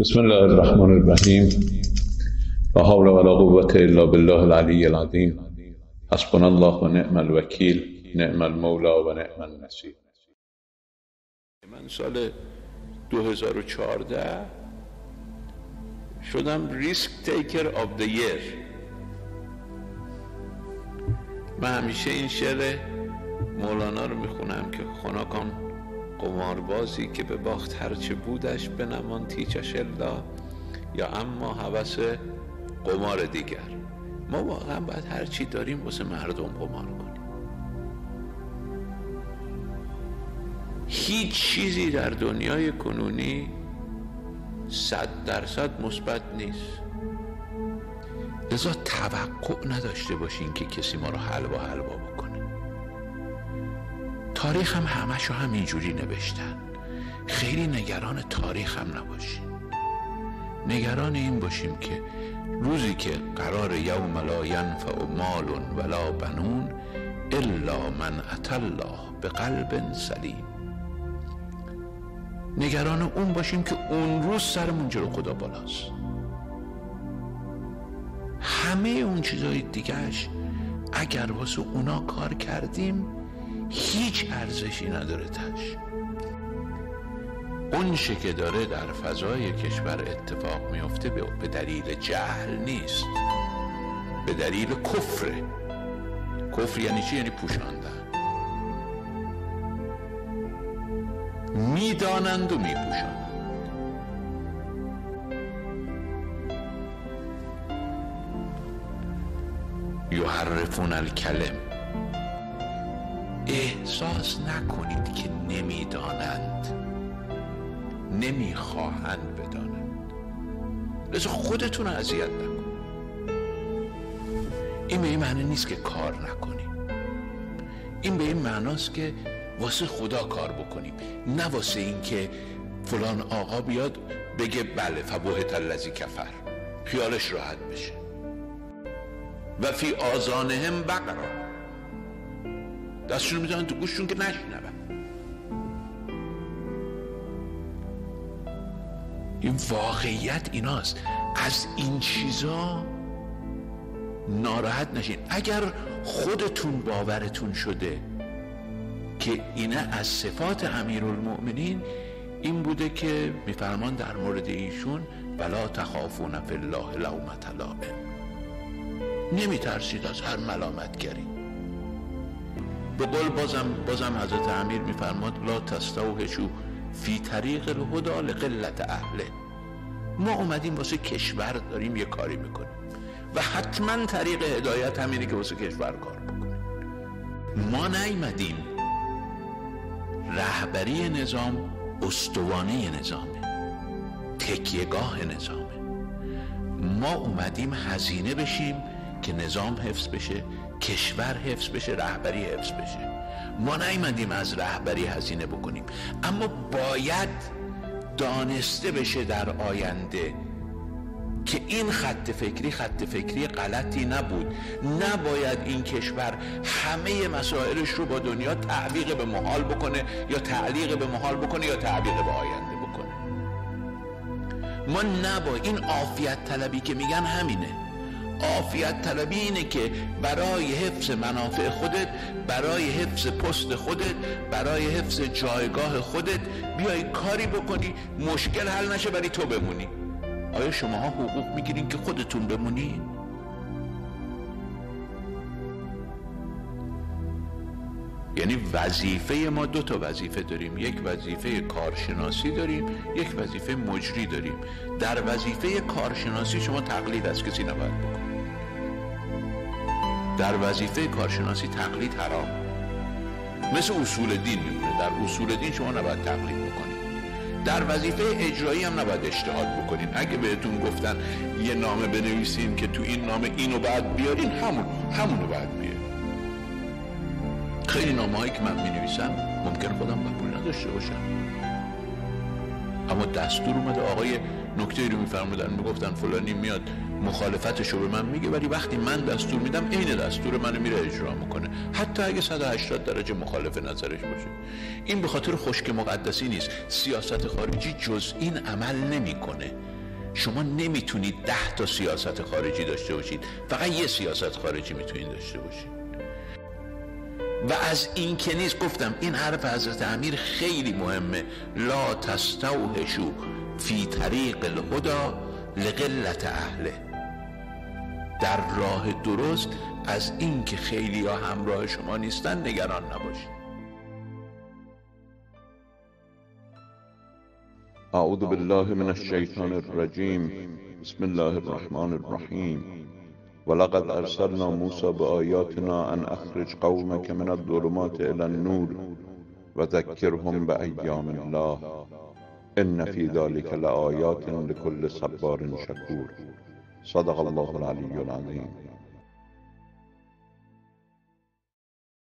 بسم الله الرحمن الرحیم. و حول ولا قوة الا بالله العلی العظیم حسبنا الله و نعم الوکیل نعم المولا و نعم النصیر من سال 2014 شدم ریسک تیکر آف the year. من همیشه این شعر مولانا رو می‌خونم که خناکان قماربازی که به باخت هرچه بودش به نمان تیچش الا یا اما حوث قمار دیگر. ما واقعا باید هرچی داریم واسه مردم قمار کنیم. هیچ چیزی در دنیای کنونی صد درصد مثبت نیست. لذا توقع نداشته باشین که کسی ما رو حلوا حلوا بکنه. تاریخ هم همش رو همینجوری نوشتن. خیلی نگران تاریخ هم نباشیم. نگران این باشیم که روزی که قرار یوم لا ینفع مال ولا بنون الا من اتى الله به قلب سلیم. نگران اون باشیم که اون روز سرمون جلو خدا بالاست. همه اون چیزای دیگهش اگر واسه اونا کار کردیم هیچ ارزشی نداره تش. اون که داره در فضای کشور اتفاق میفته به دلیل جهل نیست. به دلیل کفره. کفر یعنی چی؟ یعنی پوشاندن. می‌دانند و میپوشانند یحرفون الکلم. احساس نکنید که نمی‌دانند. نمی‌خواهند بدانند. لذا خودتون اذیت نکن. این به این معنی نیست که کار نکنیم. این به این معناست که واسه خدا کار بکنیم. نه واسه این که فلان آقا بیاد بگه بله فبوهت الذی کفر. خیالش راحت بشه. و فی آزانهم بقرا دستشون می‌زنن تو گوششون که نشنون. این واقعیت ایناست. از این چیزا ناراحت نشین. اگر خودتون باورتون شده که اینه از صفات امیرالمؤمنین این بوده که میفرمان در مورد ایشون ولا تخافون فی الله لومت لائم. نمیترسید از هر ملامتگری. به قول بازم بازم حضرت امیر میفرماد لا تستوهشو فی طریق الهدا لقلت اهله. ما اومدیم واسه کشور داریم یه کاری می‌کنیم. و حتما طریق هدایت همینه که واسه کشور کار بکنیم. ما نیمدیم رهبری نظام استوانه نظامه تکیهگاه نظامه ما اومدیم هزینه بشیم که نظام حفظ بشه کشور حفظ بشه رهبری حفظ بشه. ما نیمدیم از رهبری هزینه بکنیم. اما باید دانسته بشه در آینده که این خط فکری خط فکری غلطی نبود. نباید این کشور همه مسائلش رو با دنیا تعلیق به محال بکنه یا تعلیق به محال بکنه یا تعلیق به آینده بکنه. ما نباید این عافیت طلبی که میگن همینه. عافیت طلبی اینه که برای حفظ منافع خودت برای حفظ پست خودت برای حفظ جایگاه خودت بیای کاری بکنی مشکل حل نشه ولی تو بمونی. آیا شماها حقوق می‌گیرین که خودتون بمونین یعنی وظیفه ما دو تا وظیفه داریم. یک وظیفه کارشناسی داریم یک وظیفه مجری داریم. در وظیفه کارشناسی شما تقلید از کسی نباید بکنید. در وظیفه کارشناسی تقلید حرام. مثل اصول دین میمونه در اصول دین شما نباید تقلید بکنید. در وظیفه اجرایی هم نباید اجتهاد بکنین اگه بهتون گفتن یه نامه بنویسین که تو این نامه اینو باید بیارین همون همونو باید بیارین. خیلی نامه هایی که من می ممکن خودم قبول نداشته باشم. اما دستور اومده آقای نکته رو میفرمودن می‌گفتن فلانی میاد مخالفتش رو به من میگه ولی وقتی من دستور میدم عین دستور منو میره اجرا می‌کنه. حتی اگه 180 درجه مخالف نظرش باشه. این به خاطر خشک مقدسی نیست. سیاست خارجی جز این عمل نمی‌کنه. شما نمی‌تونید ده تا سیاست خارجی داشته باشید. فقط یه سیاست خارجی می‌تونید داشته باشید. و از این که نیست گفتم این حرف حضرت امیر خیلی مهمه. لا تستوحشو فی طریق الهدا لقلت اهله. در راه درست از این که خیلی ها همراه شما نیستن نگران نباشید. اعوذ بالله من الشیطان الرجیم. بسم الله الرحمن الرحیم. ولقد ارسلنا موسى بآياتنا ان اخرج قومك من الظلمات الى النور وذكرهم بأيام الله. إن في ذلك لآيات لكل صبار شكور. صدق الله العلي العظيم.